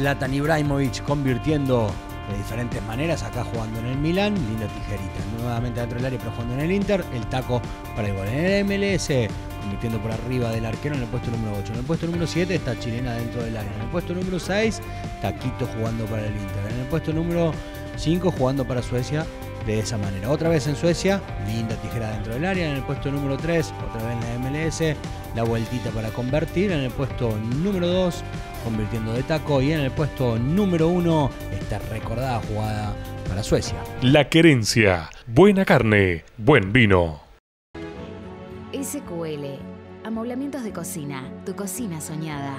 Zlatan Ibrahimovic convirtiendo de diferentes maneras, acá jugando en el Milan, linda tijerita, nuevamente dentro del área pero jugando en el Inter, el taco para el gol en el MLS, convirtiendo por arriba del arquero en el puesto número 8. En el puesto número 7 está Chilena dentro del área. En el puesto número 6 Taquito jugando para el Inter. En el puesto número 5 jugando para Suecia de esa manera. Otra vez en Suecia, linda tijera dentro del área. En el puesto número 3, otra vez en la MLS, la vueltita para convertir. En el puesto número 2, convirtiendo de taco. Y en el puesto número 1, esta recordada jugada para Suecia. La querencia, buena carne, buen vino. SQL, amoblamientos de cocina, tu cocina soñada.